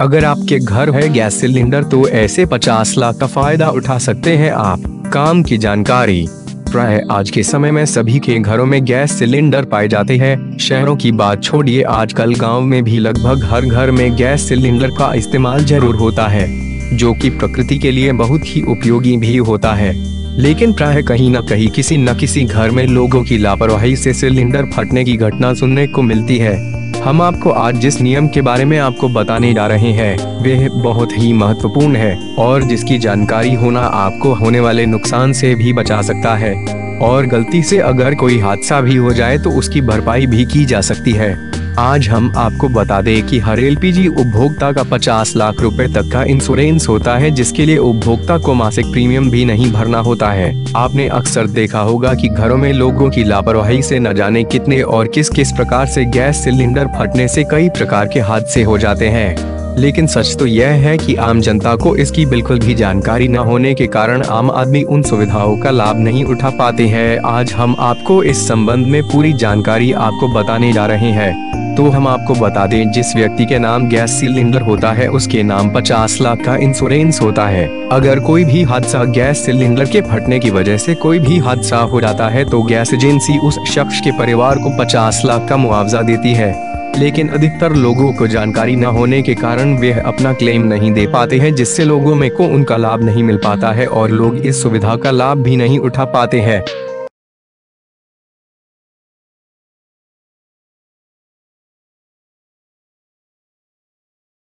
अगर आपके घर है गैस सिलेंडर तो ऐसे 50 लाख का फ़ायदा उठा सकते हैं आप। काम की जानकारी। प्राय आज के समय में सभी के घरों में गैस सिलेंडर पाए जाते हैं। शहरों की बात छोड़िए, आजकल गाँव में भी लगभग हर घर में गैस सिलेंडर का इस्तेमाल ज़रूर होता है, जो कि प्रकृति के लिए बहुत ही उपयोगी भी होता है। लेकिन प्राय कहीं न कहीं किसी न किसी घर में लोगों की लापरवाही से सिलेंडर फटने की घटना सुनने को मिलती है। हम आपको आज जिस नियम के बारे में आपको बताने जा रहे हैं वे बहुत ही महत्वपूर्ण है और जिसकी जानकारी होना आपको होने वाले नुकसान से भी बचा सकता है। और गलती से अगर कोई हादसा भी हो जाए तो उसकी भरपाई भी की जा सकती है। आज हम आपको बता दें कि हर एलपीजी उपभोक्ता का 50 लाख रुपए तक का इंश्योरेंस होता है, जिसके लिए उपभोक्ता को मासिक प्रीमियम भी नहीं भरना होता है। आपने अक्सर देखा होगा कि घरों में लोगों की लापरवाही से न जाने कितने और किस किस प्रकार से गैस सिलेंडर फटने से कई प्रकार के हादसे हो जाते हैं। लेकिन सच तो यह है कि आम जनता को इसकी बिल्कुल भी जानकारी न होने के कारण आम आदमी उन सुविधाओं का लाभ नहीं उठा पाते हैं। आज हम आपको इस संबंध में पूरी जानकारी आपको बताने जा रहे हैं। तो हम आपको बता दें, जिस व्यक्ति के नाम गैस सिलेंडर होता है, उसके नाम 50 लाख का इंश्योरेंस होता है। अगर कोई भी हादसा गैस सिलेंडर के फटने की वजह से कोई भी हादसा हो जाता है तो गैस एजेंसी उस शख्स के परिवार को 50 लाख का मुआवजा देती है। लेकिन अधिकतर लोगों को जानकारी न होने के कारण वे अपना क्लेम नहीं दे पाते हैं, जिससे लोगों में को उनका लाभ नहीं मिल पाता है और लोग इस सुविधा का लाभ भी नहीं उठा पाते हैं।